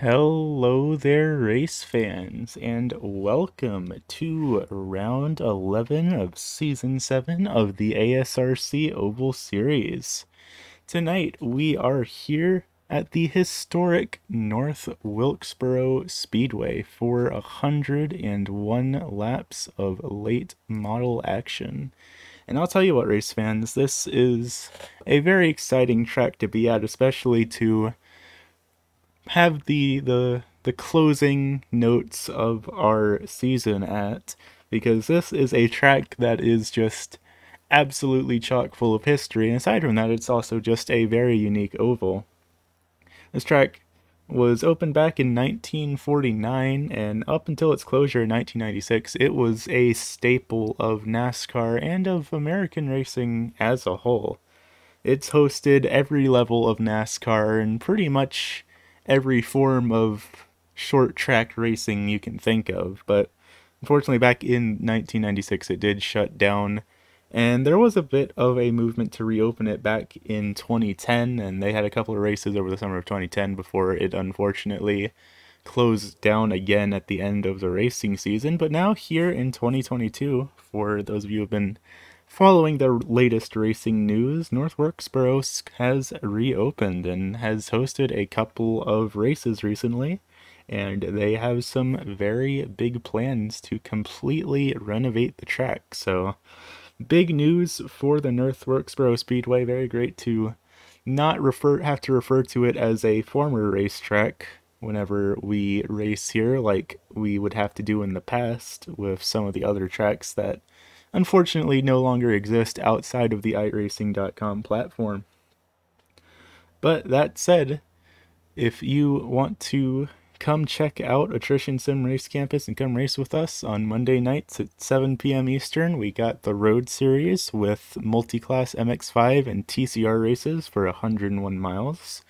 Hello there, race fans, and welcome to round 11 of season 7 of the ASRC Oval Series. Tonight, we are here at the historic North Wilkesboro Speedway for 101 laps of late model action. And I'll tell you what, race fans, this is a very exciting track to be at, especially to have the the the closing notes of our season at because this is a track that is just absolutely chock full of history and aside from that it's also just a very unique oval. This track was opened back in 1949 and up until its closure in 1996 it was a staple of NASCAR and of American racing as a whole. It's hosted every level of NASCAR and pretty much every form of short track racing you can think of. But unfortunately, back in 1996, it did shut down. And there was a bit of a movement to reopen it back in 2010, and they had a couple of races over the summer of 2010 before it unfortunately closed down again at the end of the racing season. But now, here in 2022, for those of you who have been Following the latest racing news, North Wilkesboro has reopened and has hosted a couple of races recently, and they have some very big plans to completely renovate the track. So, big news for the North Wilkesboro Speedway. Very great to not refer have to refer to it as a former racetrack whenever we race here like we would have to do in the past with some of the other tracks that unfortunately no longer exist outside of the iRacing.com platform. But that said, if you want to come check out Attrition Sim Race Campus and come race with us on Monday nights at 7 p.m. Eastern, we got the Road Series with multi-class MX5 and TCR races for 101 miles.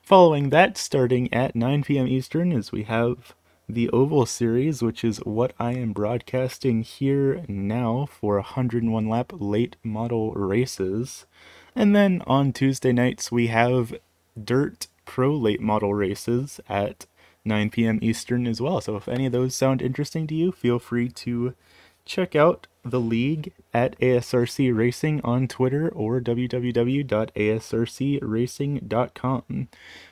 Following that, starting at 9 p.m. Eastern, is we have the Oval Series, which is what I am broadcasting here now for 101 lap late model races. And then on Tuesday nights, we have Dirt Pro late model races at 9 p.m. Eastern as well. So if any of those sound interesting to you, feel free to check out the league at ASRC Racing on Twitter or www.asrcracing.com.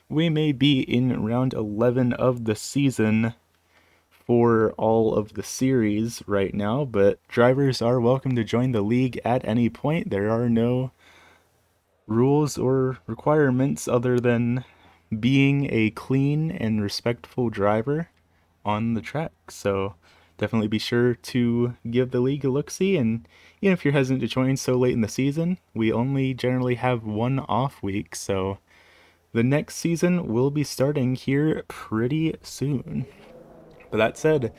We may be in round 11 of the season for all of the series right now, but drivers are welcome to join the league at any point. There are no rules or requirements other than being a clean and respectful driver on the track. So definitely be sure to give the league a look see. And even if you're hesitant to join so late in the season, we only generally have one off week. So the next season will be starting here pretty soon. But that said,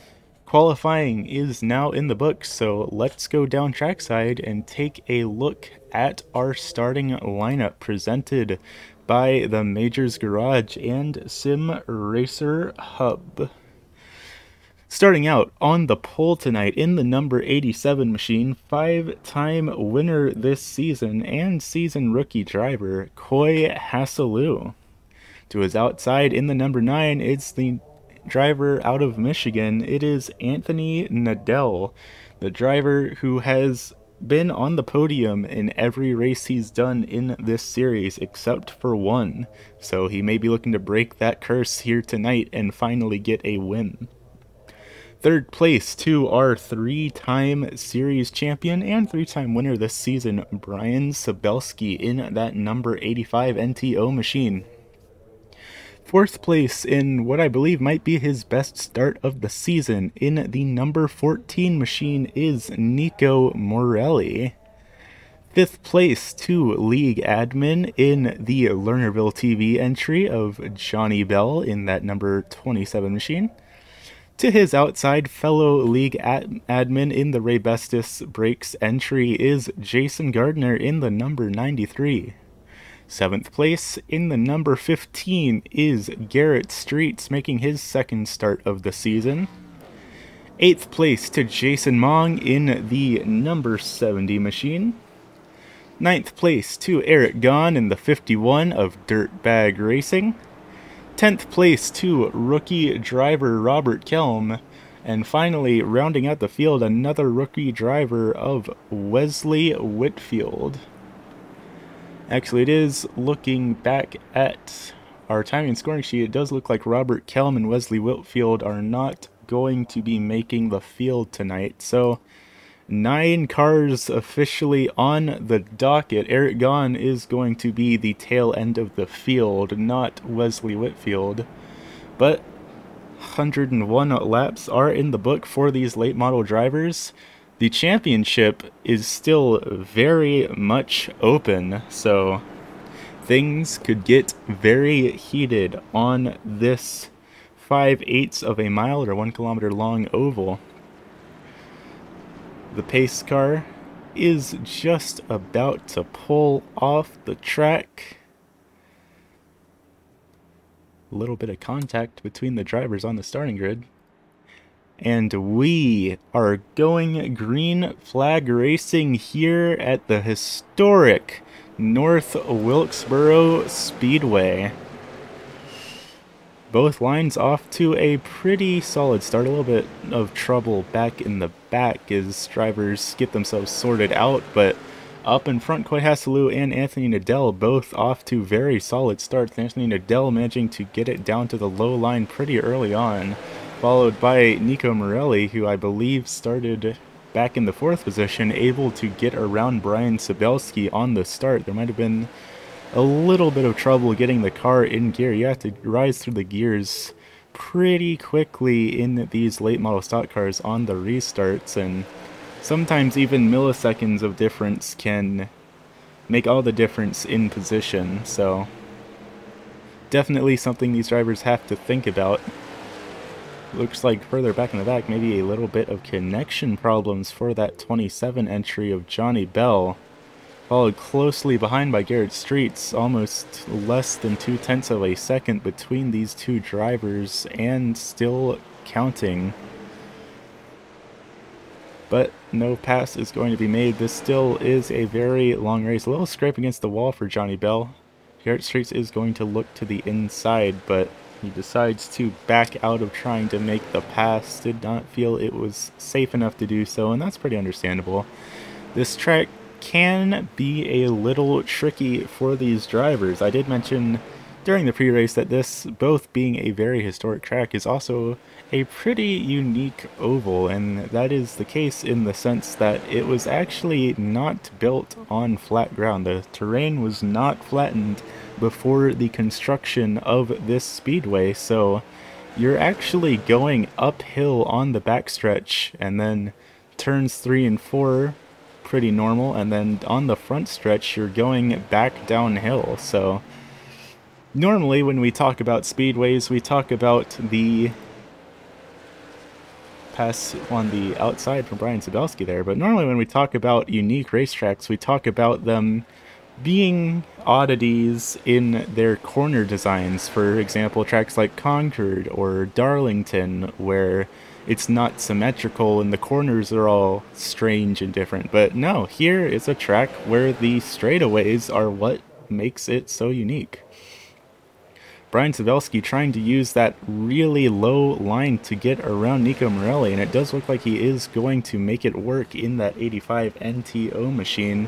qualifying is now in the books, so let's go down trackside and take a look at our starting lineup presented by the Majors Garage and Sim Racer Hub. Starting out on the pole tonight in the number 87 machine, five time winner this season and season rookie driver, Koi Hasalu. To his outside in the number 9, it's the driver out of Michigan, it is Anthony Nadell, the driver who has been on the podium in every race he's done in this series except for one. So he may be looking to break that curse here tonight and finally get a win. Third place to our three time series champion and three time winner this season, Brian Sabelski, in that number 85 NTO machine. Fourth place in what I believe might be his best start of the season in the number 14 machine is Nico Morelli. Fifth place to league admin in the Lernerville TV entry of Johnny Bell in that number 27 machine. To his outside fellow league ad- admin in the Raybestos Brakes entry is Jason Gardner in the number 93. Seventh place in the number 15 is Garrett Streets, making his second start of the season. Eighth place to Jason Mong in the number 70 machine. Ninth place to Eric Gahn in the 51 of Dirtbag Racing. 10th place to rookie driver Robert Kelm. And finally, rounding out the field, another rookie driver of Wesley Whitfield. Actually, it is looking back at our timing and scoring sheet. It does look like Robert Kellum and Wesley Whitfield are not going to be making the field tonight. So, nine cars officially on the docket. Eric Gahn is going to be the tail end of the field, not Wesley Whitfield. But 101 laps are in the book for these late model drivers the championship is still very much open, so things could get very heated on this 5 eighths of a mile or one kilometer long oval. The pace car is just about to pull off the track. A little bit of contact between the drivers on the starting grid. And we are going green flag racing here at the historic North Wilkesboro Speedway. Both lines off to a pretty solid start. A little bit of trouble back in the back as drivers get themselves sorted out, but up in front, Coy Hasselu and Anthony Nadell both off to very solid starts. Anthony Nadell managing to get it down to the low line pretty early on followed by Nico Morelli, who I believe started back in the fourth position, able to get around Brian Sabelski on the start. There might have been a little bit of trouble getting the car in gear. You have to rise through the gears pretty quickly in these late model stock cars on the restarts, and sometimes even milliseconds of difference can make all the difference in position. So, definitely something these drivers have to think about. Looks like further back in the back, maybe a little bit of connection problems for that 27 entry of Johnny Bell. Followed closely behind by Garrett Streets, almost less than two-tenths of a second between these two drivers, and still counting. But no pass is going to be made. This still is a very long race. A little scrape against the wall for Johnny Bell. Garrett Streets is going to look to the inside, but he decides to back out of trying to make the pass, did not feel it was safe enough to do so, and that's pretty understandable. This track can be a little tricky for these drivers. I did mention during the pre-race that this, both being a very historic track, is also a pretty unique oval, and that is the case in the sense that it was actually not built on flat ground. The terrain was not flattened before the construction of this speedway, so you're actually going uphill on the backstretch, and then turns 3 and 4 pretty normal, and then on the front stretch you're going back downhill, so normally when we talk about speedways, we talk about the pass on the outside from Brian Sabelski there, but normally when we talk about unique racetracks, we talk about them being oddities in their corner designs. For example, tracks like Concord or Darlington, where it's not symmetrical and the corners are all strange and different. But no, here is a track where the straightaways are what makes it so unique. Brian Sabelski trying to use that really low line to get around Nico Morelli, and it does look like he is going to make it work in that 85 NTO machine.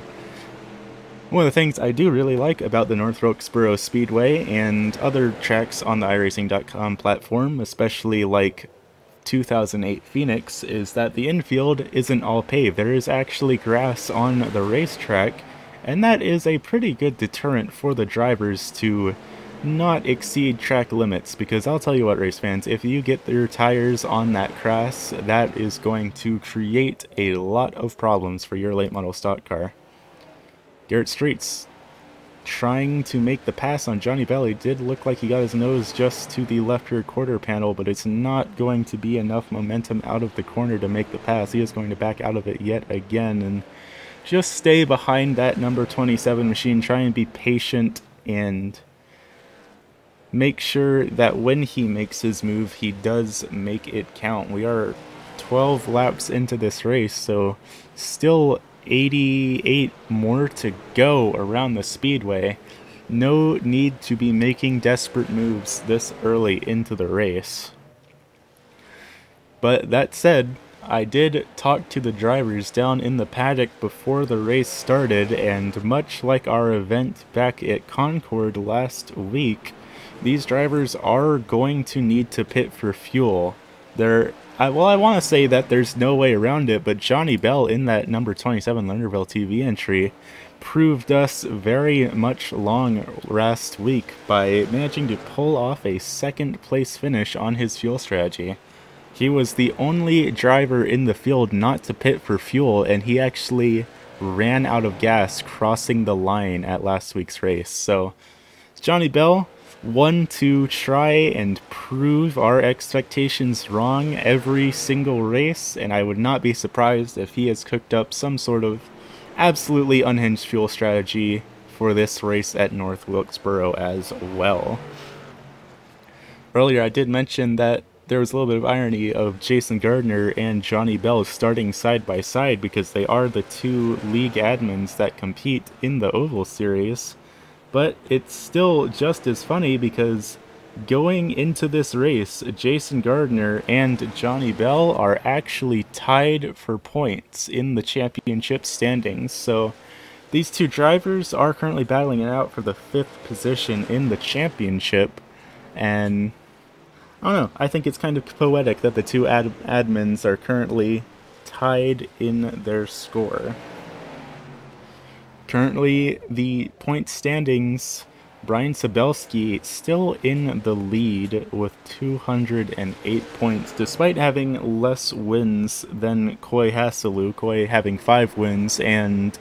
One of the things I do really like about the North Wilkesboro Speedway and other tracks on the iRacing.com platform, especially like 2008 Phoenix, is that the infield isn't all paved. There is actually grass on the racetrack, and that is a pretty good deterrent for the drivers to not exceed track limits because I'll tell you what race fans if you get your tires on that grass that is going to create a lot of problems for your late model stock car. Garrett Streets trying to make the pass on Johnny Belly did look like he got his nose just to the left rear quarter panel, but it's not going to be enough momentum out of the corner to make the pass. He is going to back out of it yet again and just stay behind that number 27 machine. Try and be patient and make sure that when he makes his move, he does make it count. We are 12 laps into this race, so still 88 more to go around the speedway. no need to be making desperate moves this early into the race. But that said, I did talk to the drivers down in the paddock before the race started, and much like our event back at Concord last week, these drivers are going to need to pit for fuel. They're I, well, I want to say that there's no way around it, but Johnny Bell in that number 27 Lernerville TV entry proved us very much long last week by managing to pull off a second place finish on his fuel strategy. He was the only driver in the field not to pit for fuel, and he actually ran out of gas crossing the line at last week's race. So, Johnny Bell, one to try and prove our expectations wrong every single race, and I would not be surprised if he has cooked up some sort of absolutely unhinged fuel strategy for this race at North Wilkesboro as well. Earlier, I did mention that there was a little bit of irony of Jason Gardner and Johnny Bell starting side by side because they are the two league admins that compete in the Oval Series. But it's still just as funny because going into this race, Jason Gardner and Johnny Bell are actually tied for points in the championship standings. So these two drivers are currently battling it out for the fifth position in the championship. And I don't know. I think it's kind of poetic that the two ad admins are currently tied in their score. Currently, the point standings, Brian Sabelski still in the lead with 208 points, despite having less wins than Koi Hasselu, Koi having 5 wins, and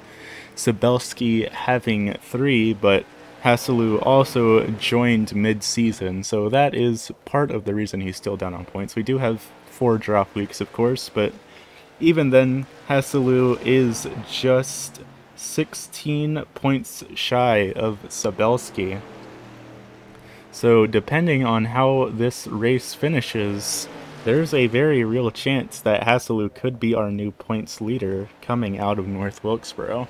Sabelski having 3, but Hasselu also joined mid-season, so that is part of the reason he's still down on points. We do have four drop weeks, of course, but even then, Hasselu is just 16 points shy of Sabelski. So depending on how this race finishes, there's a very real chance that Hasselu could be our new points leader coming out of North Wilkesboro.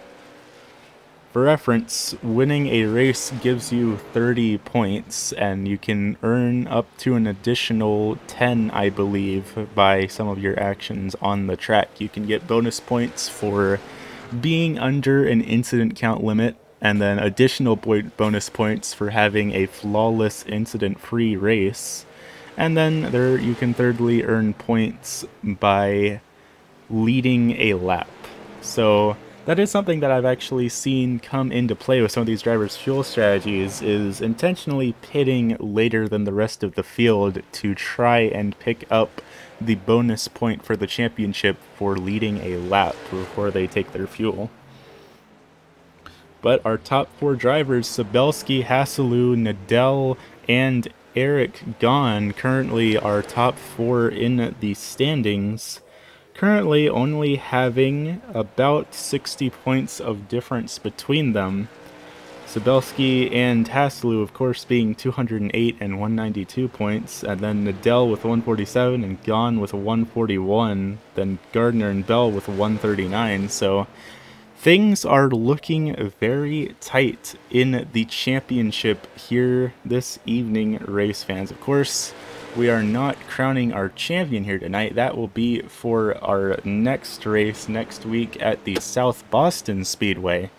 For reference, winning a race gives you 30 points, and you can earn up to an additional 10, I believe, by some of your actions on the track. You can get bonus points for being under an incident count limit, and then additional bonus points for having a flawless incident-free race. And then there you can thirdly earn points by leading a lap. So that is something that I've actually seen come into play with some of these drivers' fuel strategies, is intentionally pitting later than the rest of the field to try and pick up the bonus point for the championship for leading a lap before they take their fuel. But our top four drivers, Sabelski, Hasselu, Nadell, and Eric Gahn, currently are top four in the standings currently only having about 60 points of difference between them. Sabelski and Hasselu, of course, being 208 and 192 points, and then Nadell with 147 and Gahn with 141, then Gardner and Bell with 139. So things are looking very tight in the championship here this evening, race fans. Of course, we are not crowning our champion here tonight. That will be for our next race next week at the South Boston Speedway.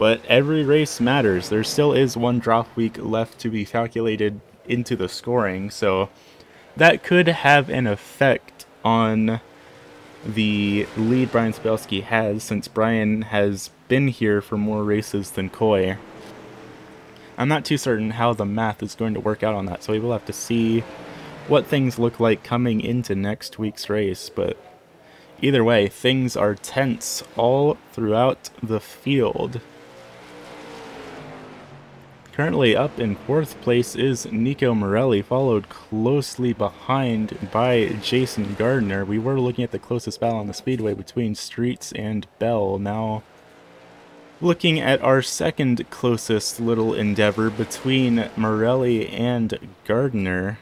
But every race matters. There still is one drop week left to be calculated into the scoring, so that could have an effect on the lead Brian Sabelski has since Brian has been here for more races than Coy. I'm not too certain how the math is going to work out on that, so we will have to see what things look like coming into next week's race, but either way, things are tense all throughout the field. Currently up in fourth place is Nico Morelli, followed closely behind by Jason Gardner. We were looking at the closest battle on the speedway between Streets and Bell. Now, looking at our second closest little endeavor between Morelli and Gardner.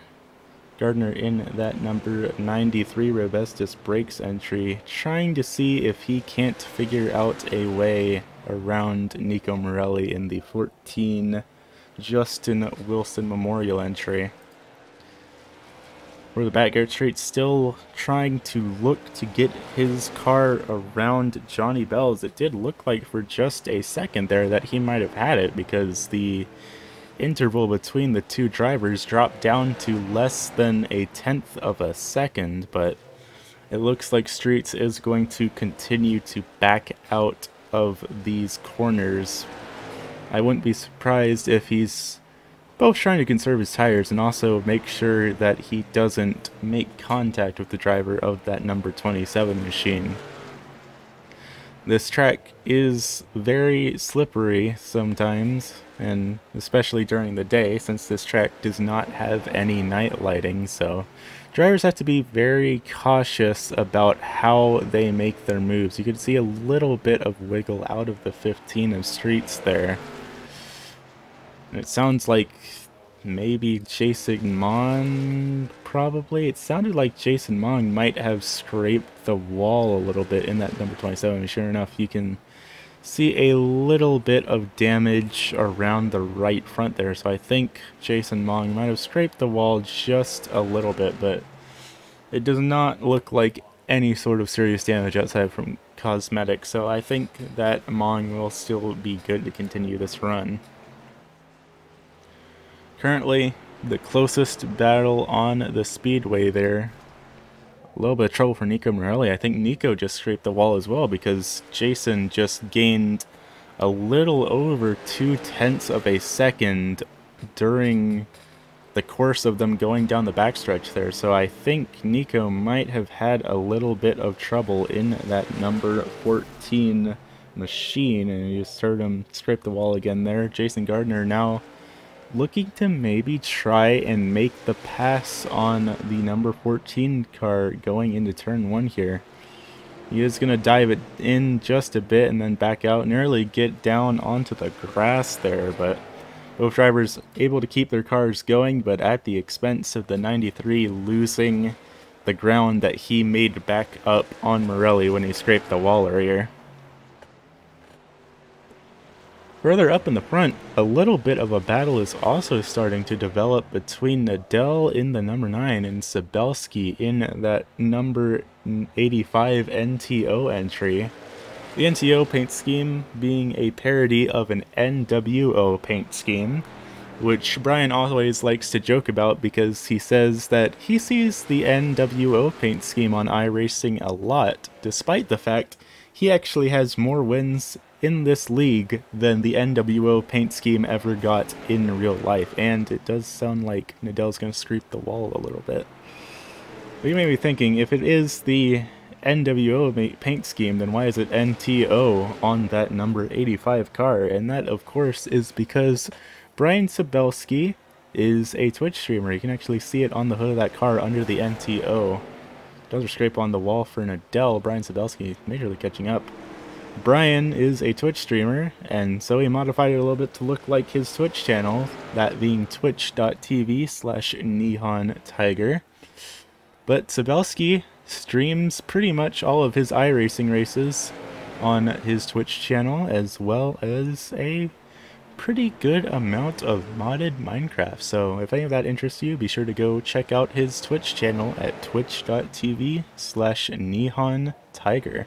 Gardner in that number 93 Raybestos Brakes entry, trying to see if he can't figure out a way around Nico Morelli in the 14 Justin Wilson Memorial entry. Where the back Garrett Street still trying to look to get his car around Johnny Bell's. It did look like for just a second there that he might have had it because the interval between the two drivers dropped down to less than a tenth of a second, but it looks like Streets is going to continue to back out of these corners. I wouldn't be surprised if he's both trying to conserve his tires and also make sure that he doesn't make contact with the driver of that number 27 machine. This track is very slippery sometimes, and especially during the day, since this track does not have any night lighting, so drivers have to be very cautious about how they make their moves. You can see a little bit of wiggle out of the 15 of streets there. It sounds like maybe Jason Mong, probably. It sounded like Jason Mong might have scraped the wall a little bit in that number 27. Sure enough, you can see a little bit of damage around the right front there. So I think Jason Mong might have scraped the wall just a little bit, but it does not look like any sort of serious damage outside from cosmetic. So I think that Mong will still be good to continue this run. Currently, the closest battle on the speedway there. A little bit of trouble for Nico Morelli. I think Nico just scraped the wall as well because Jason just gained a little over two tenths of a second during the course of them going down the backstretch there. So I think Nico might have had a little bit of trouble in that number 14 machine. And you just heard him scrape the wall again there. Jason Gardner now looking to maybe try and make the pass on the number 14 car going into turn one here. He is going to dive it in just a bit and then back out, nearly get down onto the grass there, but both drivers able to keep their cars going, but at the expense of the 93 losing the ground that he made back up on Morelli when he scraped the wall earlier. Further up in the front, a little bit of a battle is also starting to develop between Nadell in the number 9 and Sabelski in that number 85 NTO entry. The NTO paint scheme being a parody of an NWO paint scheme, which Brian always likes to joke about because he says that he sees the NWO paint scheme on iRacing a lot, despite the fact he actually has more wins in this league than the NWO paint scheme ever got in real life. And it does sound like Nadell's going to scrape the wall a little bit. But you may be thinking, if it is the NWO paint scheme, then why is it NTO on that number 85 car? And that, of course, is because Brian Sabelski is a Twitch streamer. You can actually see it on the hood of that car under the NTO. Does a scrape on the wall for Nadell. Brian Sabelski majorly catching up. Brian is a Twitch streamer, and so he modified it a little bit to look like his Twitch channel, that being twitch.tv slash Nihon Tiger. But Sabelski streams pretty much all of his iRacing races on his Twitch channel, as well as a pretty good amount of modded Minecraft. So if any of that interests you, be sure to go check out his Twitch channel at twitch.tv slash Nihon Tiger.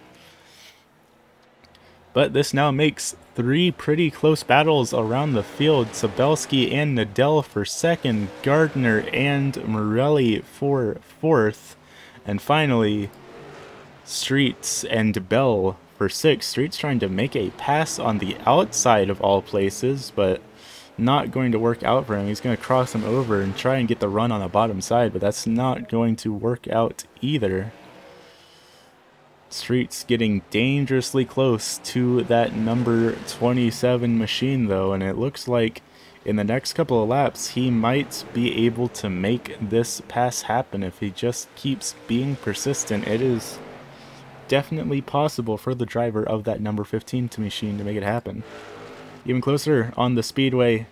But this now makes three pretty close battles around the field. Sabelski and Nadell for second, Gardner and Morelli for fourth, and finally Streets and Bell for sixth. Streets trying to make a pass on the outside of all places, but not going to work out for him. He's going to cross him over and try and get the run on the bottom side, but that's not going to work out either. Streets getting dangerously close to that number 27 machine though, and it looks like in the next couple of laps he might be able to make this pass happen if he just keeps being persistent. It is definitely possible for the driver of that number 15 to machine to make it happen. Even closer on the speedway,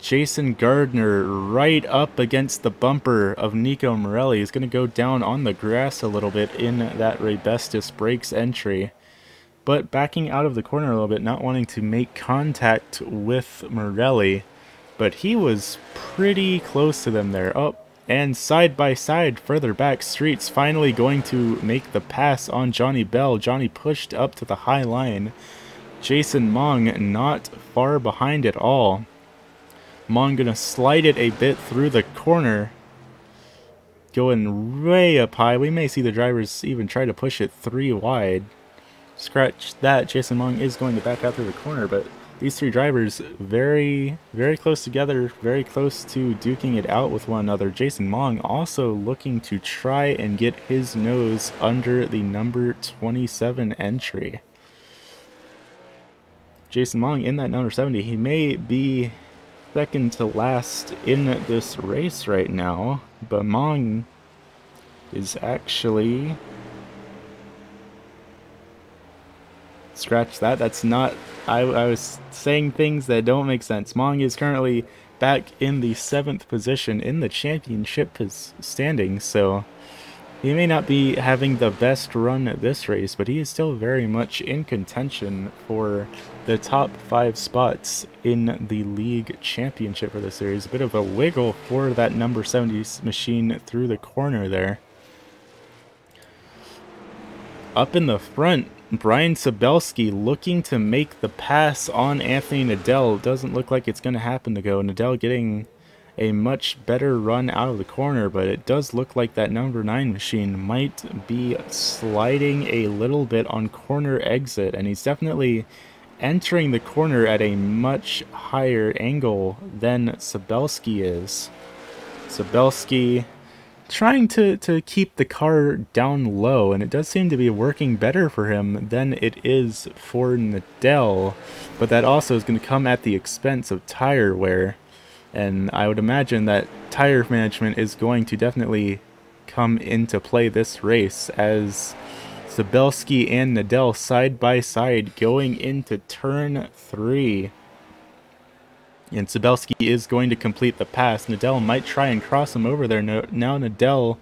Jason Gardner right up against the bumper of Nico Morelli. He's going to go down on the grass a little bit in that Raybestos Brakes entry. But backing out of the corner a little bit, not wanting to make contact with Morelli. But he was pretty close to them there. Oh, and side by side, further back, Streets finally going to make the pass on Johnny Bell. Johnny pushed up to the high line. Jason Mong not far behind at all. Mong gonna slide it a bit through the corner. Going way up high. We may see the drivers even try to push it three wide. Scratch that. Jason Mong is going to back out through the corner, but these three drivers very, very close together, very close to duking it out with one another. Jason Mong also looking to try and get his nose under the number 27 entry. Jason Mong in that number 70, he may be second to last in this race right now, but Mong is actually scratch that. That's not. I, I was saying things that don't make sense. Mong is currently back in the seventh position in the championship standing, so he may not be having the best run at this race, but he is still very much in contention for the top five spots in the league championship for the series. A bit of a wiggle for that number 70 machine through the corner there. Up in the front, Brian Sabelski looking to make the pass on Anthony Nadell. Doesn't look like it's going to happen to go. Nadell getting a much better run out of the corner, but it does look like that number 9 machine might be sliding a little bit on corner exit, and he's definitely entering the corner at a much higher angle than Sabelski is. Sabelski trying to, to keep the car down low, and it does seem to be working better for him than it is for Nadell, but that also is going to come at the expense of tire wear, and I would imagine that tire management is going to definitely come into play this race as Sabelski and Nadell side by side going into turn three. And Sabelski is going to complete the pass. Nadell might try and cross him over there. Now Nadell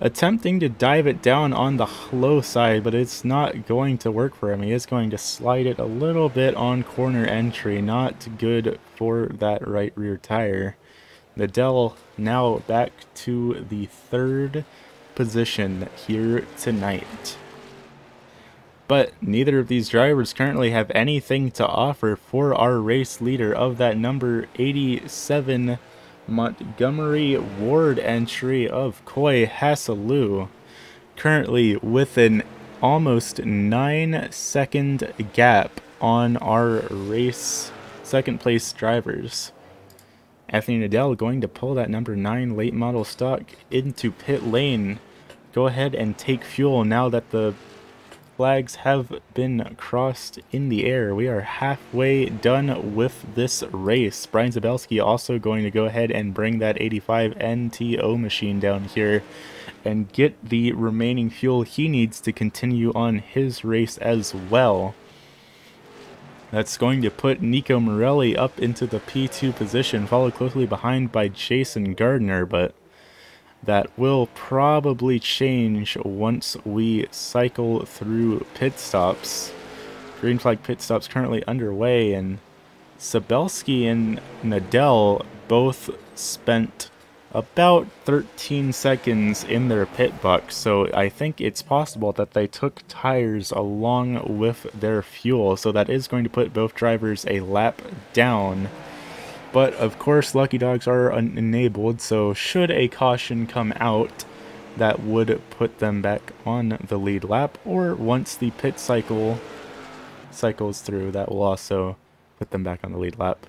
attempting to dive it down on the low side, but it's not going to work for him. He is going to slide it a little bit on corner entry. Not good for that right rear tire. Nadell now back to the third position here tonight. But neither of these drivers currently have anything to offer for our race leader of that number 87 Montgomery Ward entry of Koi Hasalu. Currently with an almost 9 second gap on our race second place drivers. Anthony Nadell going to pull that number 9 late model stock into pit lane. Go ahead and take fuel now that the flags have been crossed in the air. We are halfway done with this race. Brian Sabelski also going to go ahead and bring that 85 NTO machine down here and get the remaining fuel he needs to continue on his race as well. That's going to put Nico Morelli up into the P2 position, followed closely behind by Jason Gardner, but that will probably change once we cycle through pit stops. Green flag pit stops currently underway, and Sabelski and Nadell both spent about 13 seconds in their pit buck, so I think it's possible that they took tires along with their fuel, so that is going to put both drivers a lap down but of course, Lucky Dogs are enabled, so should a caution come out, that would put them back on the lead lap, or once the pit cycle cycles through, that will also put them back on the lead lap.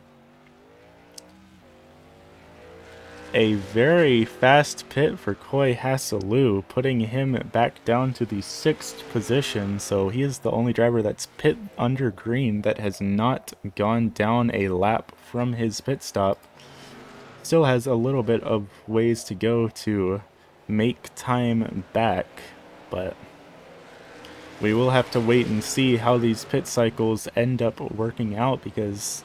A very fast pit for Koi Hasalu, putting him back down to the sixth position. So he is the only driver that's pit under green that has not gone down a lap from his pit stop. Still has a little bit of ways to go to make time back, but we will have to wait and see how these pit cycles end up working out because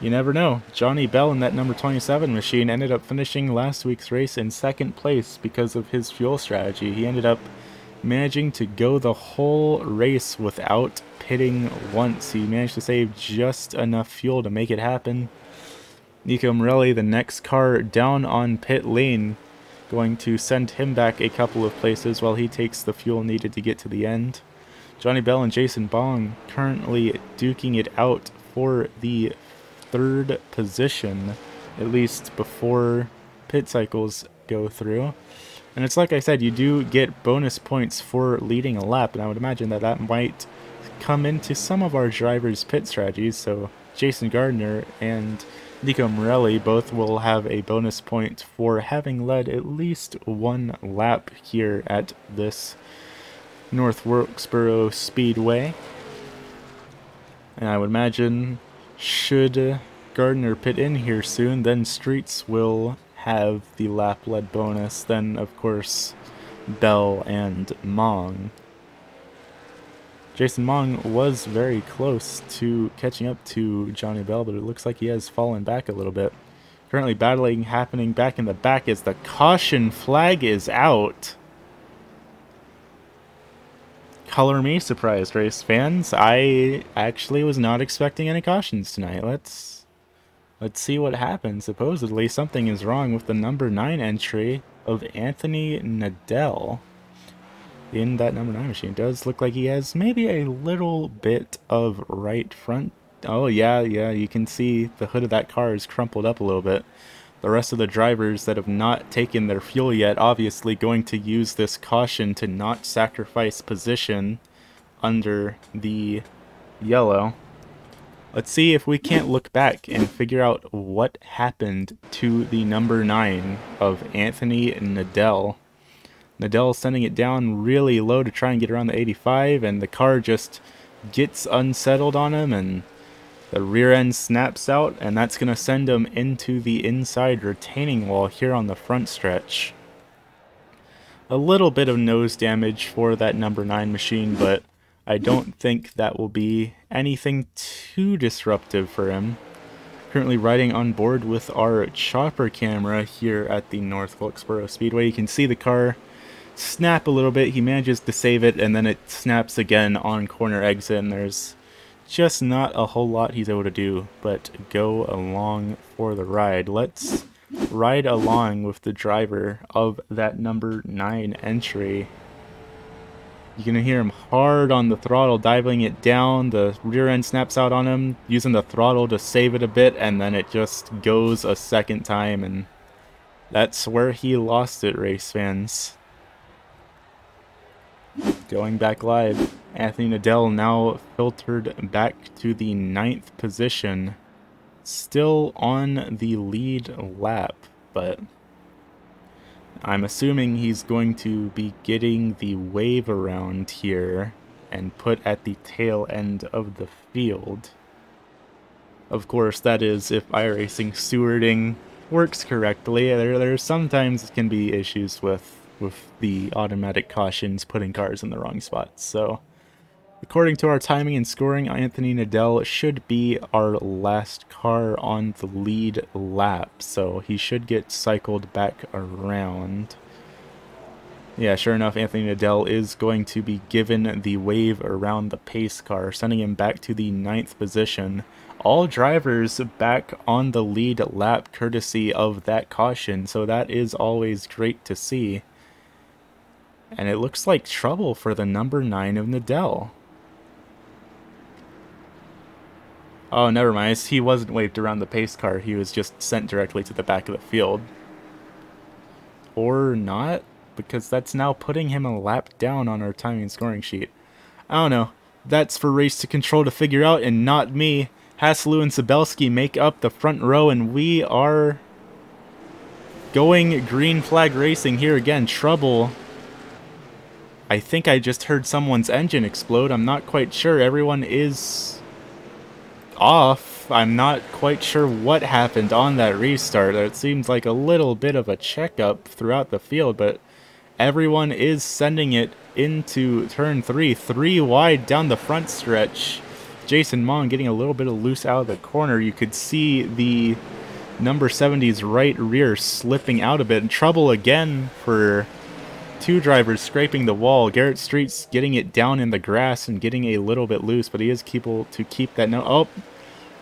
you never know. Johnny Bell in that number 27 machine ended up finishing last week's race in second place because of his fuel strategy. He ended up managing to go the whole race without pitting once. He managed to save just enough fuel to make it happen. Nico Morelli, the next car down on pit lane, going to send him back a couple of places while he takes the fuel needed to get to the end. Johnny Bell and Jason Mong currently duking it out for the third position, at least before pit cycles go through. And it's like I said, you do get bonus points for leading a lap, and I would imagine that that might come into some of our drivers' pit strategies. So Jason Gardner and Nico Morelli both will have a bonus point for having led at least one lap here at this North Wilkesboro Speedway. And I would imagine should Gardner pit in here soon, then Streets will have the lap lead bonus. Then, of course, Bell and Mong. Jason Mong was very close to catching up to Johnny Bell, but it looks like he has fallen back a little bit. Currently battling happening back in the back as the caution flag is out. Color me surprised, race fans. I actually was not expecting any cautions tonight. Let's let's see what happens. Supposedly something is wrong with the number 9 entry of Anthony Nadell in that number 9 machine. Does look like he has maybe a little bit of right front. Oh, yeah, yeah, you can see the hood of that car is crumpled up a little bit. The rest of the drivers that have not taken their fuel yet obviously going to use this caution to not sacrifice position under the yellow. Let's see if we can't look back and figure out what happened to the number 9 of Anthony Nadell. Nadell sending it down really low to try and get around the 85, and the car just gets unsettled on him, and the rear end snaps out, and that's going to send him into the inside retaining wall here on the front stretch. A little bit of nose damage for that number 9 machine, but I don't think that will be anything too disruptive for him. Currently riding on board with our chopper camera here at the North Wilkesboro Speedway. You can see the car snap a little bit. He manages to save it, and then it snaps again on corner exit, and there's just not a whole lot he's able to do but go along for the ride. Let's ride along with the driver of that number 9 entry. You're going to hear him hard on the throttle, diving it down. The rear end snaps out on him, using the throttle to save it a bit, and then it just goes a second time, and that's where he lost it, race fans. Going back live, Anthony Nadell now filtered back to the ninth position. Still on the lead lap, but I'm assuming he's going to be getting the wave around here and put at the tail end of the field. Of course, that is if iRacing stewarding works correctly. There, there sometimes can be issues with with the automatic cautions putting cars in the wrong spots. So, according to our timing and scoring, Anthony Nadell should be our last car on the lead lap. So, he should get cycled back around. Yeah, sure enough, Anthony Nadell is going to be given the wave around the pace car, sending him back to the ninth position. All drivers back on the lead lap courtesy of that caution, so that is always great to see. And it looks like trouble for the number 9 of Nadell. Oh, never mind. He wasn't waved around the pace car. He was just sent directly to the back of the field. Or not, because that's now putting him a lap down on our timing scoring sheet. I don't know. That's for Race to Control to figure out, and not me. Hasselu and Sabelski make up the front row, and we are going green flag racing here again. Trouble I think I just heard someone's engine explode. I'm not quite sure. Everyone is off. I'm not quite sure what happened on that restart. It seems like a little bit of a checkup throughout the field, but everyone is sending it into turn three. Three wide down the front stretch. Jason Mong getting a little bit of loose out of the corner. You could see the number 70's right rear slipping out a bit. And trouble again for two drivers scraping the wall. Garrett Streets getting it down in the grass and getting a little bit loose, but he is able to keep that no. Oh,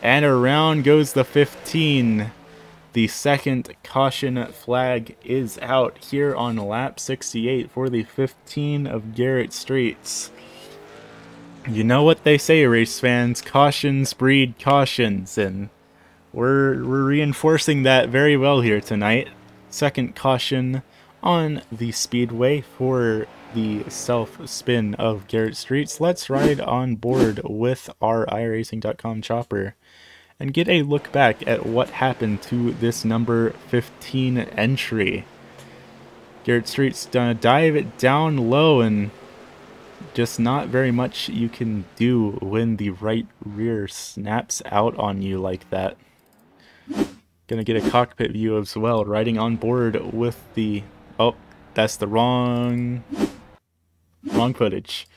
and around goes the 15. The second caution flag is out here on lap 68 for the 15 of Garrett Streets. You know what they say, race fans, cautions breed cautions, and we're, we're reinforcing that very well here tonight. Second caution on the speedway for the self-spin of Garrett Streets. Let's ride on board with our iRacing.com chopper and get a look back at what happened to this number 15 entry. Garrett Streets gonna dive it down low and just not very much you can do when the right rear snaps out on you like that. Gonna get a cockpit view as well, riding on board with the... Oh, that's the wrong... wrong footage.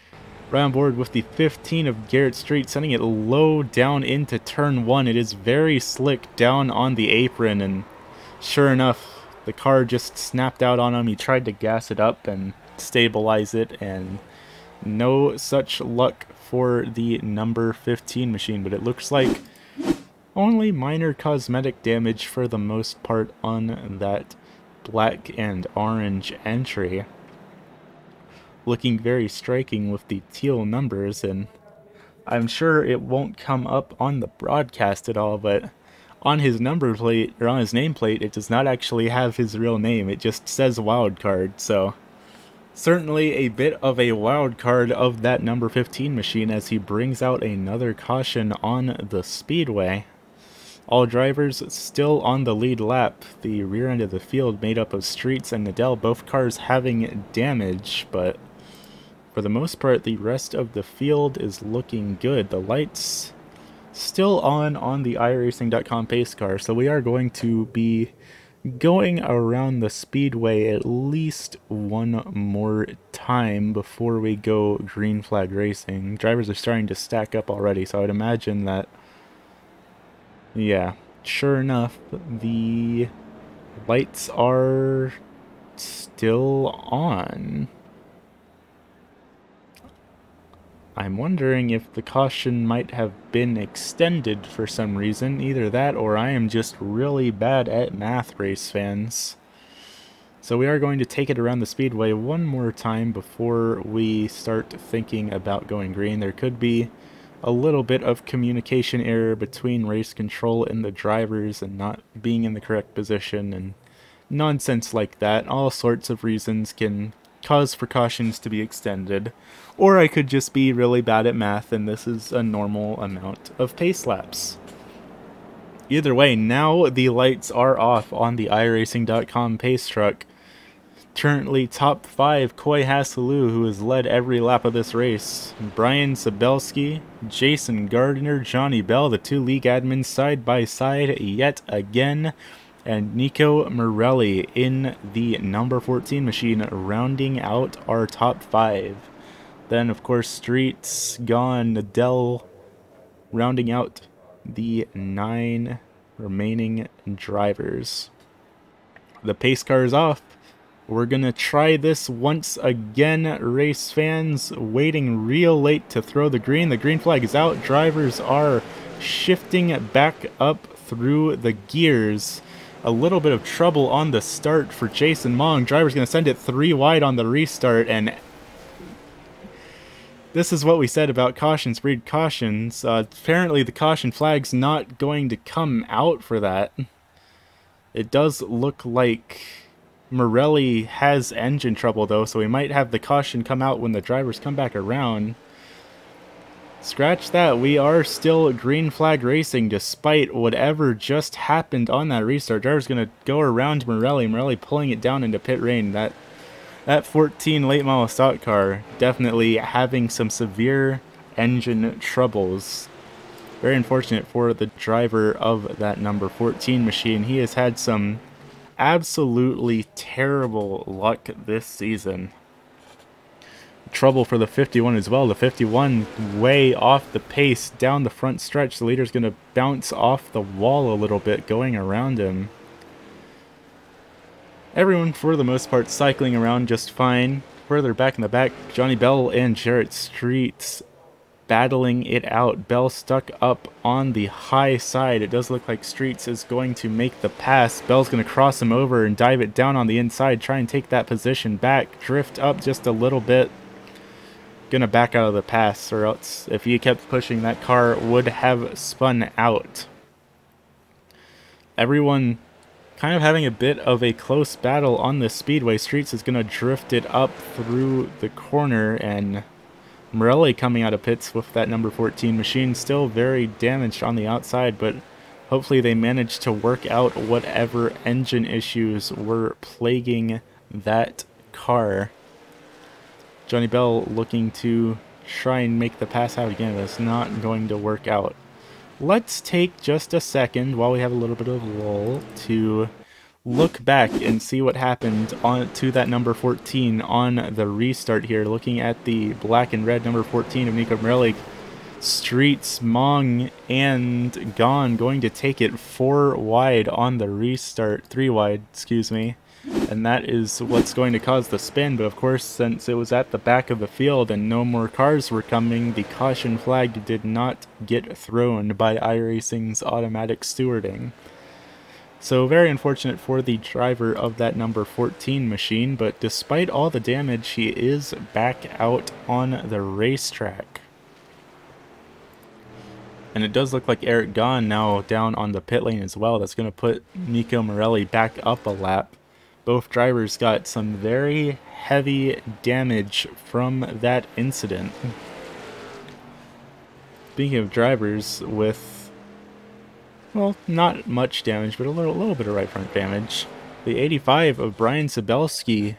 Right on board with the 15 of Garrett Street, sending it low down into turn one. It is very slick down on the apron, and sure enough, the car just snapped out on him. He tried to gas it up and stabilize it, and no such luck for the number 15 machine, but it looks like only minor cosmetic damage for the most part on that black and orange entry looking very striking with the teal numbers, and I'm sure it won't come up on the broadcast at all, but on his number plate, or on his nameplate, it does not actually have his real name, it just says wild card, so certainly a bit of a wild card of that number 15 machine as he brings out another caution on the speedway. All drivers still on the lead lap, the rear end of the field made up of Streets and Nadell, both cars having damage, but for the most part, the rest of the field is looking good. The lights still on on the iRacing.com pace car, so we are going to be going around the speedway at least one more time before we go green flag racing. Drivers are starting to stack up already, so I'd imagine that, yeah, sure enough, the lights are still on. I'm wondering if the caution might have been extended for some reason. Either that or I am just really bad at math, race fans. So we are going to take it around the speedway one more time before we start thinking about going green. There could be a little bit of communication error between race control and the drivers and not being in the correct position and nonsense like that. All sorts of reasons can cause precautions to be extended, or I could just be really bad at math and this is a normal amount of pace laps. Either way, now the lights are off on the iRacing.com pace truck. Currently top 5, Koi Hasselu, who has led every lap of this race. Brian Sabelski, Jason Gardner, Johnny Bell, the two league admins side by side yet again and Nico Morelli in the number 14 machine, rounding out our top five. Then, of course, Streets, Gone, Nadell, rounding out the nine remaining drivers. The pace car is off. We're going to try this once again, race fans. Waiting real late to throw the green. The green flag is out. Drivers are shifting back up through the gears a little bit of trouble on the start for Jason Mong. Driver's going to send it three wide on the restart, and this is what we said about cautions breed cautions. Uh, apparently the caution flag's not going to come out for that. It does look like Morelli has engine trouble, though, so we might have the caution come out when the drivers come back around. Scratch that, we are still green flag racing despite whatever just happened on that restart. Driver's going to go around Morelli, Morelli pulling it down into pit rain. That that 14 late model stock car definitely having some severe engine troubles. Very unfortunate for the driver of that number 14 machine. He has had some absolutely terrible luck this season trouble for the 51 as well. The 51 way off the pace down the front stretch. The leader's going to bounce off the wall a little bit going around him. Everyone, for the most part, cycling around just fine. Further back in the back, Johnny Bell and Garrett Streets battling it out. Bell stuck up on the high side. It does look like Streets is going to make the pass. Bell's going to cross him over and dive it down on the inside, try and take that position back, drift up just a little bit. Gonna back out of the pass, or else if he kept pushing, that car would have spun out. Everyone kind of having a bit of a close battle on the speedway. Streets is gonna drift it up through the corner and Morelli coming out of pits with that number 14 machine, still very damaged on the outside, but hopefully they managed to work out whatever engine issues were plaguing that car. Johnny Bell looking to try and make the pass out again, That's not going to work out. Let's take just a second while we have a little bit of lull to look back and see what happened on to that number 14 on the restart here. Looking at the black and red number 14 of Nico Morelli. Streets, Mong, and Gone going to take it four wide on the restart. Three wide, excuse me. And that is what's going to cause the spin. But of course, since it was at the back of the field and no more cars were coming, the caution flag did not get thrown by iRacing's automatic stewarding. So very unfortunate for the driver of that number 14 machine, but despite all the damage, he is back out on the racetrack. And it does look like Eric Gahn now down on the pit lane as well. That's going to put Nico Morelli back up a lap. Both drivers got some very heavy damage from that incident. Speaking of drivers, with well, not much damage, but a little, little bit of right front damage. The 85 of Brian Sabelski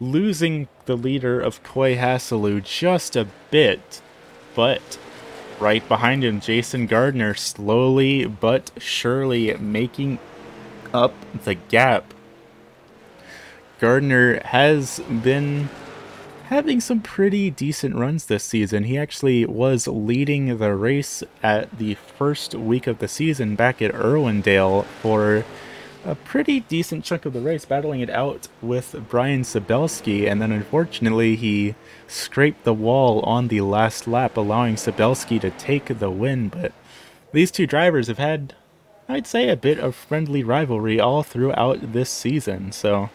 losing the leader of Koi Hasselu just a bit, but right behind him, Jason Gardner slowly but surely making up the gap. Gardner has been having some pretty decent runs this season. He actually was leading the race at the first week of the season back at Irwindale for a pretty decent chunk of the race, battling it out with Brian Sabelski, and then unfortunately he scraped the wall on the last lap, allowing Sabelski to take the win. But these two drivers have had, I'd say, a bit of friendly rivalry all throughout this season, so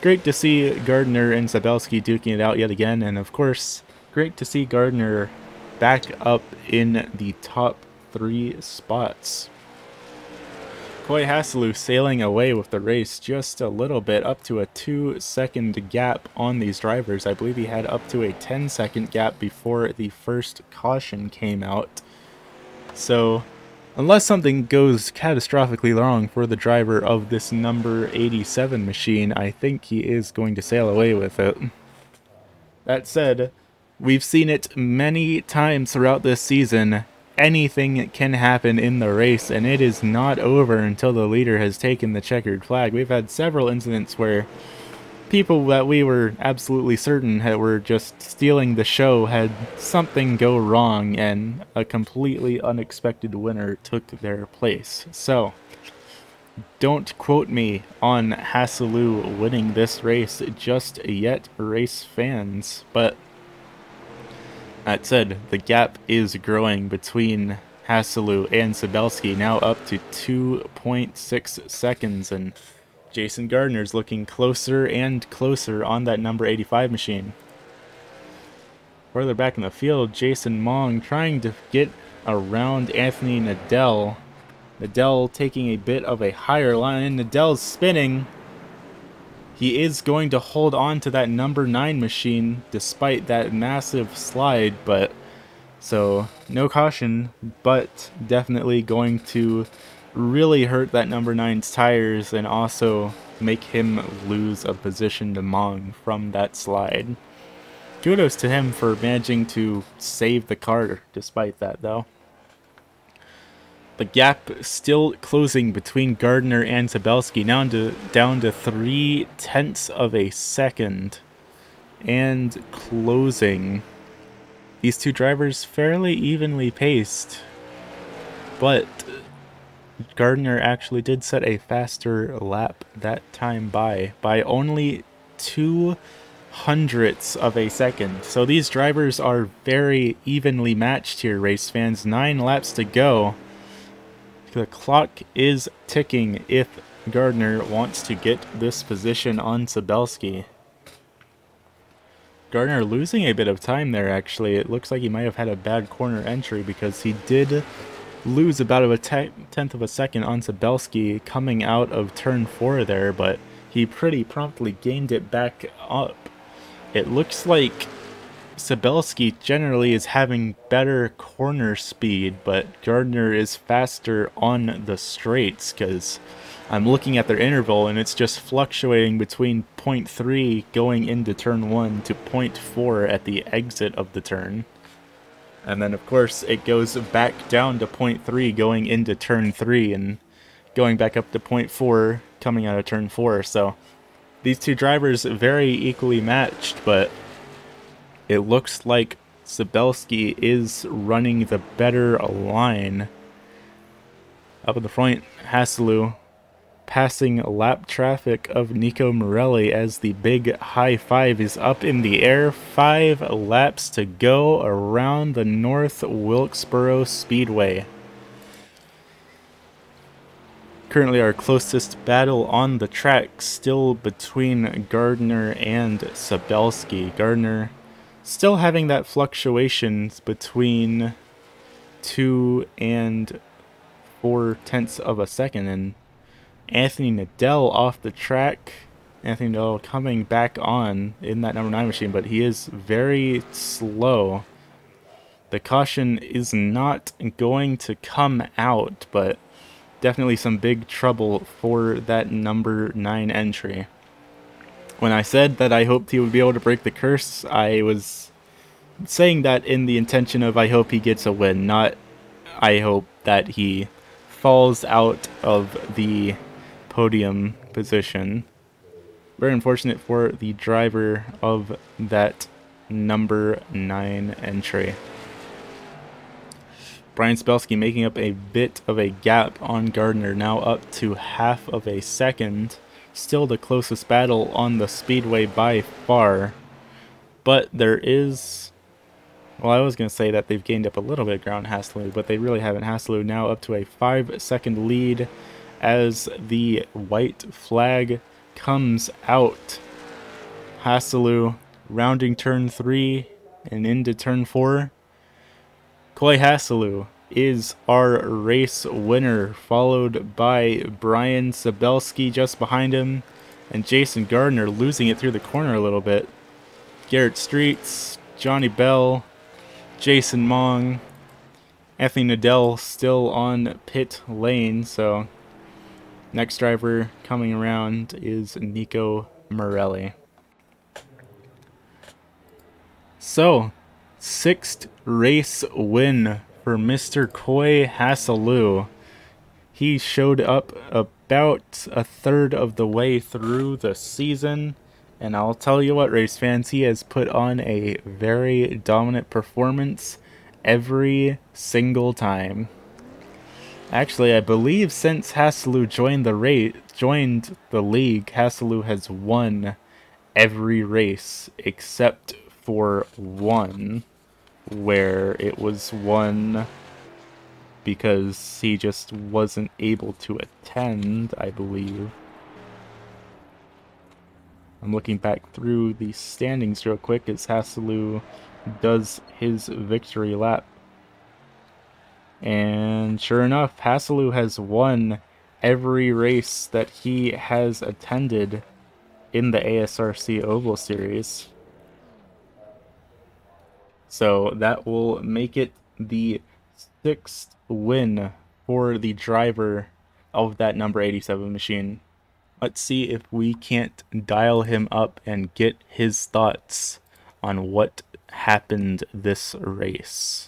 great to see Gardner and Sabelski duking it out yet again, and of course, great to see Gardner back up in the top three spots. Koi Hasselu sailing away with the race just a little bit, up to a two second gap on these drivers. I believe he had up to a 10 second gap before the first caution came out. So Unless something goes catastrophically wrong for the driver of this number 87 machine, I think he is going to sail away with it. That said, we've seen it many times throughout this season. Anything can happen in the race, and it is not over until the leader has taken the checkered flag. We've had several incidents where people that we were absolutely certain had, were just stealing the show had something go wrong and a completely unexpected winner took their place. So, don't quote me on Hasselu winning this race just yet, race fans, but that said, the gap is growing between Hasselu and Sabelski, now up to 2.6 seconds, and Jason Gardner's looking closer and closer on that number 85 machine. Further back in the field, Jason Mong trying to get around Anthony Nadell. Nadell taking a bit of a higher line. Nadell's spinning. He is going to hold on to that number 9 machine despite that massive slide, but so no caution, but definitely going to really hurt that number nine's tires and also make him lose a position to Mong from that slide. Kudos to him for managing to save the car despite that though. The gap still closing between Gardner and Sabelski, down to down to three tenths of a second, and closing. These two drivers fairly evenly paced, but Gardner actually did set a faster lap that time by, by only two hundredths of a second. So these drivers are very evenly matched here, race fans. Nine laps to go. The clock is ticking if Gardner wants to get this position on Sabelski. Gardner losing a bit of time there, actually. It looks like he might have had a bad corner entry because he did lose about a tenth of a second on Sabelski coming out of turn four there, but he pretty promptly gained it back up. It looks like Sabelski generally is having better corner speed, but Gardner is faster on the straights because I'm looking at their interval and it's just fluctuating between 0.3 going into turn 1 to 0.4 at the exit of the turn. And then, of course, it goes back down to 0.3 going into turn 3 and going back up to 0.4 coming out of turn 4. So these two drivers very equally matched, but it looks like Sabelski is running the better line. Up in the front, Hasselu passing lap traffic of Nico Morelli as the big high five is up in the air. Five laps to go around the North Wilkesboro Speedway. Currently our closest battle on the track still between Gardner and Sabelski. Gardner still having that fluctuations between two and four tenths of a second and Anthony Nadell off the track. Anthony Nadell coming back on in that number 9 machine, but he is very slow. The caution is not going to come out, but definitely some big trouble for that number 9 entry. When I said that I hoped he would be able to break the curse, I was saying that in the intention of I hope he gets a win, not I hope that he falls out of the podium position. Very unfortunate for the driver of that number 9 entry. Brian Sabelski making up a bit of a gap on Gardner, now up to half of a second. Still the closest battle on the speedway by far. But there is... Well, I was going to say that they've gained up a little bit of ground Hasselu, but they really haven't. Hasselu now up to a 5 second lead as the white flag comes out. Hasselu rounding turn 3 and into turn 4. Koi Hasselu is our race winner, followed by Brian Sabelski just behind him, and Jason Gardner losing it through the corner a little bit. Garrett Streets, Johnny Bell, Jason Mong, Anthony Nadell still on pit lane, so Next driver coming around is Nico Morelli. So, sixth race win for Mr. Coy Hasselu. He showed up about a third of the way through the season. And I'll tell you what, race fans, he has put on a very dominant performance every single time. Actually, I believe since Hasselu joined the rate joined the league, Hasselu has won every race except for one where it was won because he just wasn't able to attend, I believe. I'm looking back through the standings real quick as Hasselu does his victory lap. And sure enough, Hasselu has won every race that he has attended in the ASRC Oval Series. So that will make it the sixth win for the driver of that number 87 machine. Let's see if we can't dial him up and get his thoughts on what happened this race.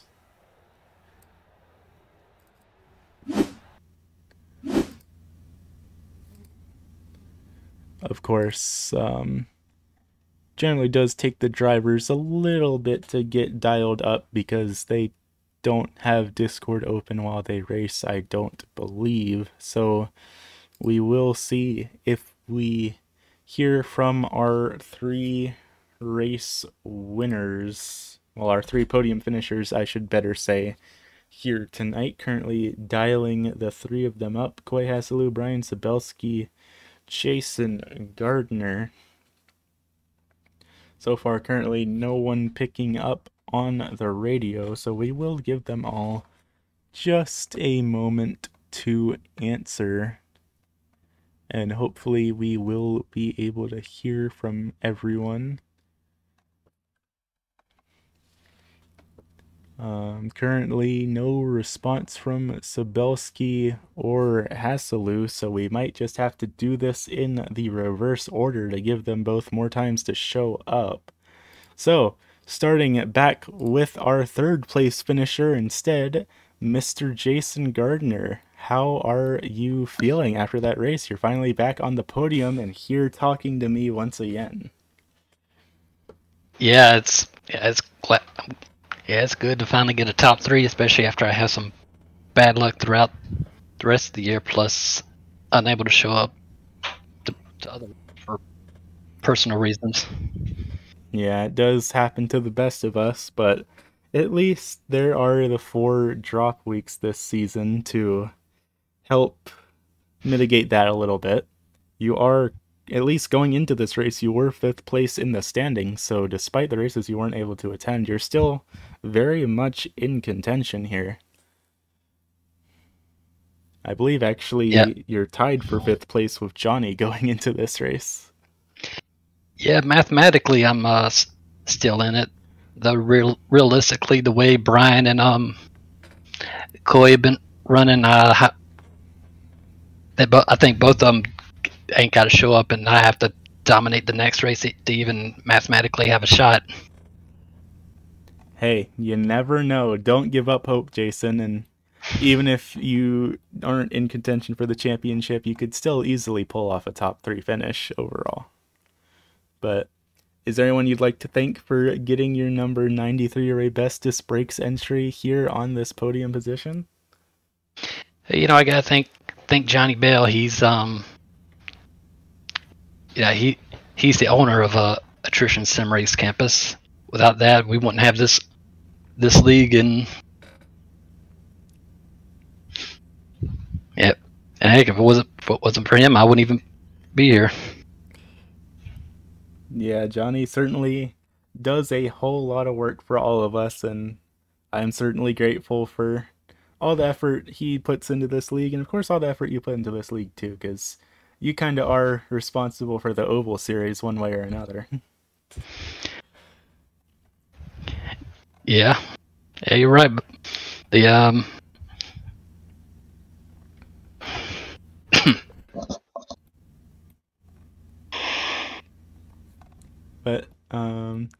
Of course, um, generally does take the drivers a little bit to get dialed up because they don't have Discord open while they race, I don't believe. So we will see if we hear from our three race winners, well, our three podium finishers, I should better say, here tonight. Currently dialing the three of them up Coy Hasselu, Brian Sabelski, Jason Gardner. So far, currently, no one picking up on the radio, so we will give them all just a moment to answer. And hopefully, we will be able to hear from everyone. Um, currently, no response from Sabelski or Hasselu, so we might just have to do this in the reverse order to give them both more times to show up. So, starting back with our third place finisher instead, Mr. Jason Gardner. How are you feeling after that race? You're finally back on the podium and here talking to me once again. Yeah, it's yeah, it's yeah, it's good to finally get a top three, especially after I have some bad luck throughout the rest of the year, plus unable to show up to, to other for personal reasons. Yeah, it does happen to the best of us, but at least there are the four drop weeks this season to help mitigate that a little bit. You are at least going into this race, you were fifth place in the standings. So despite the races you weren't able to attend, you're still very much in contention here. I believe actually yeah. you're tied for fifth place with Johnny going into this race. Yeah, mathematically, I'm uh, still in it. The real, realistically, the way Brian and um, Coy have been running, uh, they bo- I think both of them ain't got to show up, and I have to dominate the next race to even mathematically have a shot. Hey, you never know. Don't give up hope, Jason. And even if you aren't in contention for the championship, you could still easily pull off a top three finish overall. But is there anyone you'd like to thank for getting your number 93 a Raybestos Brakes entry here on this podium position? You know, I gotta thank thank Johnny Bell. He's um, yeah, he he's the owner of a attrition sim race campus. Without that, we wouldn't have this this league and yep. And heck, if it wasn't if it wasn't for him, I wouldn't even be here. Yeah, Johnny certainly does a whole lot of work for all of us, and I'm certainly grateful for all the effort he puts into this league, and of course, all the effort you put into this league too, because you kind of are responsible for the Oval Series one way or another. yeah, yeah, you're right. The um, But um,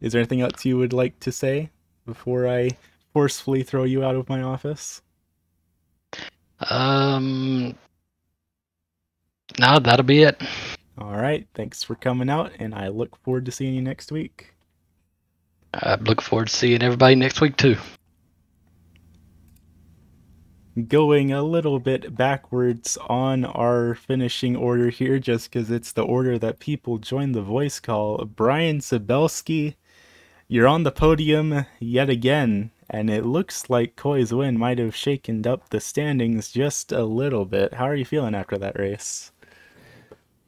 is there anything else you would like to say before I forcefully throw you out of my office? Um, no, that'll be it. All right. Thanks for coming out, and I look forward to seeing you next week. I look forward to seeing everybody next week too going a little bit backwards on our finishing order here just because it's the order that people join the voice call. Brian Sabelski, you're on the podium yet again, and it looks like Coy's win might have shaken up the standings just a little bit. How are you feeling after that race?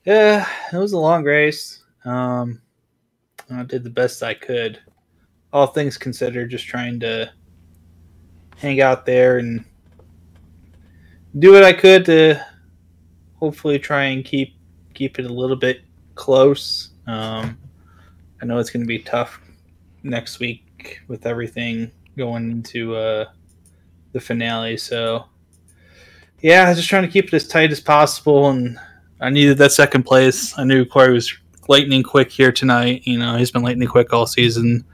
Yeah, it was a long race. Um, I did the best I could. All things considered, just trying to hang out there and do what I could to hopefully try and keep keep it a little bit close. Um, I know it's going to be tough next week with everything going into uh, the finale. So, yeah, just trying to keep it as tight as possible, and I needed that second place. I knew Corey was lightning quick here tonight. You know, he's been lightning quick all season.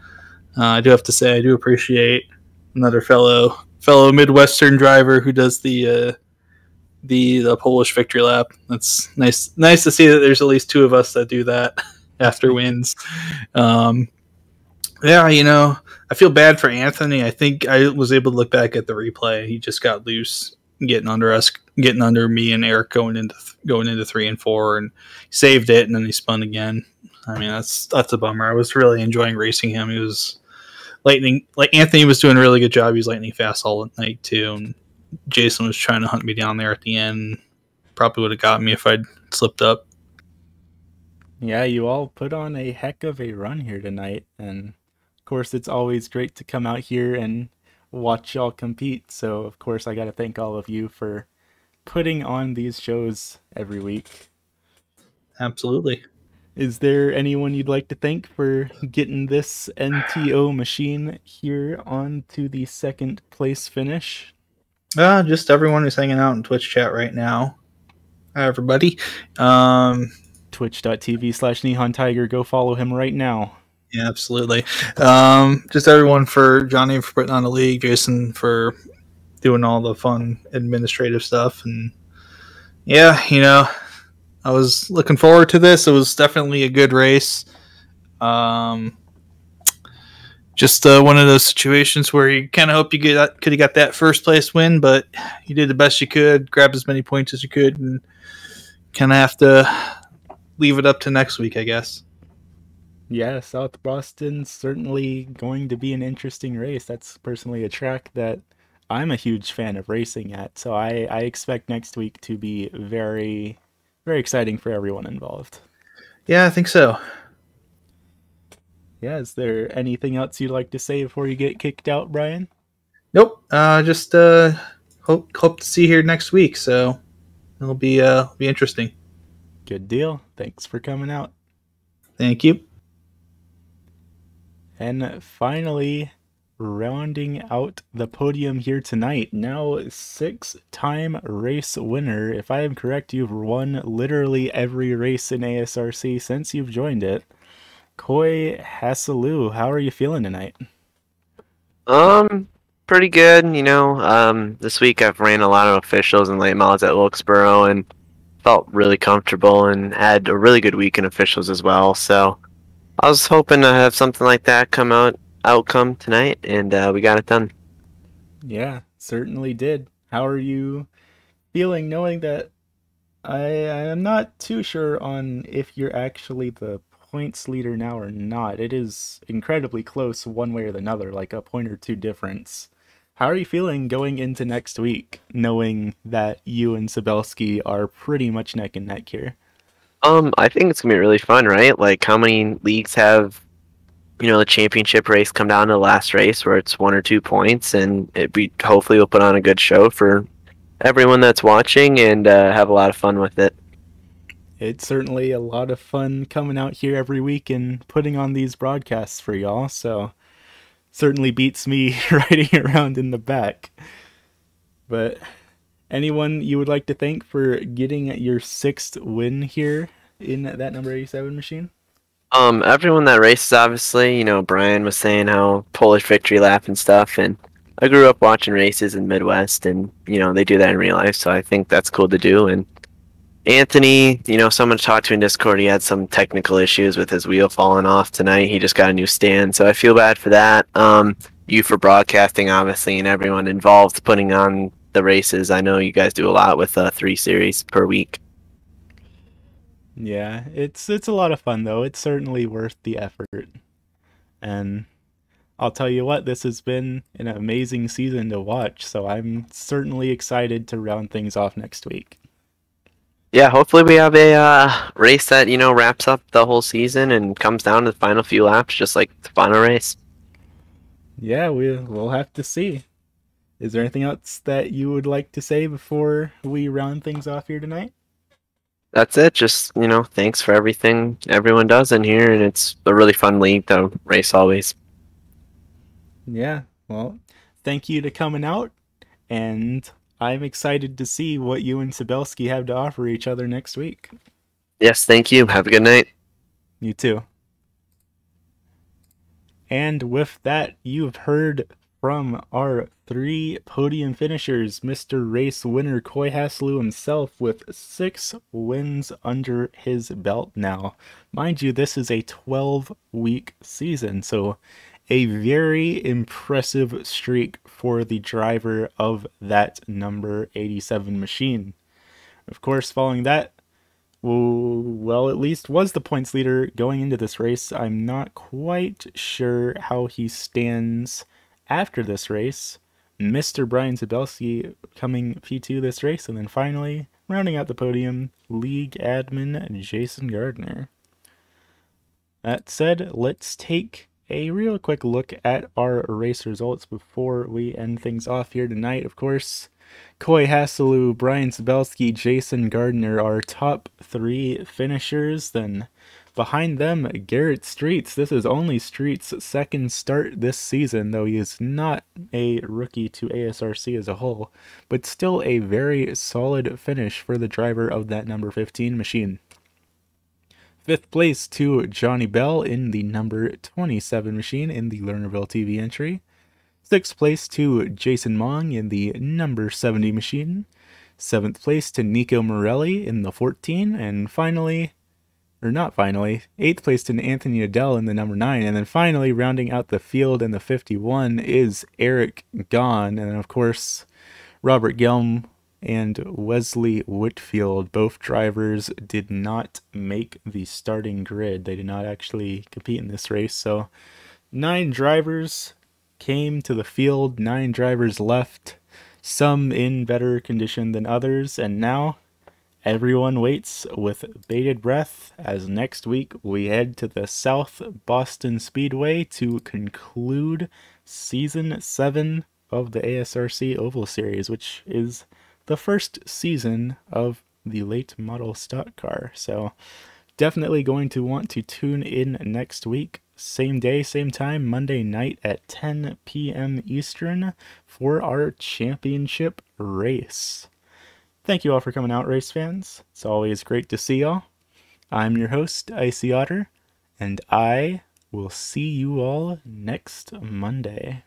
Uh, I do have to say, I do appreciate another fellow fellow Midwestern driver who does the uh, the the Polish victory lap. That's nice nice to see that there's at least two of us that do that after wins. Um, yeah, you know, I feel bad for Anthony. I think I was able to look back at the replay. He just got loose, getting under us, getting under me and Eric going into going into three and four, and saved it, and then he spun again. I mean, that's that's a bummer. I was really enjoying racing him. He was lightning like Anthony was doing a really good job. He was lightning fast all night too, and Jason was trying to hunt me down there at the end. Probably would have got me if I'd slipped up. Yeah, you all put on a heck of a run here tonight, and of course, it's always great to come out here and watch y'all compete. So, of course, I got to thank all of you for putting on these shows every week. Absolutely. Is there anyone you'd like to thank for getting this NTO machine here on to the second place finish? Uh, just everyone who's hanging out in Twitch chat right now. Hi, everybody. Um, Twitch.tv slash Nihon Tiger. Go follow him right now. Yeah, absolutely. Um, just everyone for Johnny for putting on the league, Jason for doing all the fun administrative stuff, and yeah, you know, I was looking forward to this. It was definitely a good race. Um, just uh, one of those situations where you kind of hope you could have got that first place win, but you did the best you could, grab as many points as you could, and kind of have to leave it up to next week, I guess. Yeah, South Boston's certainly going to be an interesting race. That's personally a track that I'm a huge fan of racing at, so I, I expect next week to be very, very exciting for everyone involved. Yeah, I think so. Yeah, is there anything else you'd like to say before you get kicked out, Brian? Nope. Uh, just uh, hope hope to see you here next week. So it'll be uh be interesting. Good deal. Thanks for coming out. Thank you. And finally, rounding out the podium here tonight, now six time race winner. If I am correct, you've won literally every race in ASRC since you've joined it. Koi Hasselu, how are you feeling tonight? Um, pretty good. You know, um, this week I've ran a lot of officials and late models at Wilkesboro and felt really comfortable and had a really good week in officials as well. So I was hoping to have something like that come out outcome tonight, and uh, we got it done. Yeah, certainly did. How are you feeling knowing that I am not too sure on if you're actually the points leader now or not. It is incredibly close one way or the other, like a point or two difference. How are you feeling going into next week, knowing that you and Sabelski are pretty much neck and neck here? Um, I think it's gonna be really fun, right? Like, how many leagues have, you know, the championship race come down to the last race where it's one or two points, and it we hopefully we'll put on a good show for everyone that's watching and uh, have a lot of fun with it. It's certainly a lot of fun coming out here every week and putting on these broadcasts for y'all. So certainly beats me riding around in the back. But anyone you would like to thank for getting your sixth win here in that number 87 machine? Um, everyone that races, obviously, you know, Brian was saying how Polish victory lap and stuff, and I grew up watching races in Midwest, and you know they do that in real life, so I think that's cool to do. And Anthony, you know, someone talked to in Discord. He had some technical issues with his wheel falling off tonight. He just got a new stand, so I feel bad for that. Um, you for broadcasting, obviously, and everyone involved putting on the races. I know you guys do a lot with uh, three series per week. Yeah, it's it's a lot of fun though. It's certainly worth the effort. And I'll tell you what, this has been an amazing season to watch, so I'm certainly excited to round things off next week. Yeah, hopefully we have a uh, race that, you know, wraps up the whole season and comes down to the final few laps just like the final race. Yeah, we we'll have to see. Is there anything else that you would like to say before we round things off here tonight? That's it. Just, you know, thanks for everything everyone does in here, and it's a really fun league to race always. Yeah, well, thank you to coming out, and I'm excited to see what you and Sabelski have to offer each other next week. Yes, thank you. Have a good night. You too. And with that, you've heard from our three podium finishers, Mr. Race winner Koi Hasselu himself with six wins under his belt now. Mind you, this is a 12 week season, so a very impressive streak for the driver of that number 87 machine. Of course, following that, well, at least was the points leader going into this race. I'm not quite sure how he stands after this race. Mr. Brian Sabelski coming P2 this race, and then finally rounding out the podium, league admin Jason Gardner. That said, let's take a real quick look at our race results before we end things off here tonight. Of course, Coy Hasselu, Brian Sabelski, Jason Gardner are top three finishers. Then behind them, Garrett Streets. This is only Streets' second start this season, though he is not a rookie to ASRC as a whole, but still a very solid finish for the driver of that number 15 machine. Fifth place to Johnny Bell in the number 27 machine in the Lernerville TV entry. Sixth place to Jason Mong in the number 70 machine. Seventh place to Nico Morelli in the 14. And finally, or not finally, eighth place to Anthony Adele in the number 9. And then finally, rounding out the field in the 51 is Eric Gahn. And of course, Robert Gelm and Wesley Whitfield, both drivers, did not make the starting grid. They did not actually compete in this race. So, nine drivers came to the field, nine drivers left, some in better condition than others, and now everyone waits with bated breath as next week we head to the South Boston Speedway to conclude season 7 of the ASRC Oval Series, which is the first season of the late model stock car. So, definitely going to want to tune in next week same day, same time, Monday night at 10 p.m. Eastern for our championship race. Thank you all for coming out, race fans. It's always great to see y'all. I'm your host, Icey Otter, and I will see you all next Monday.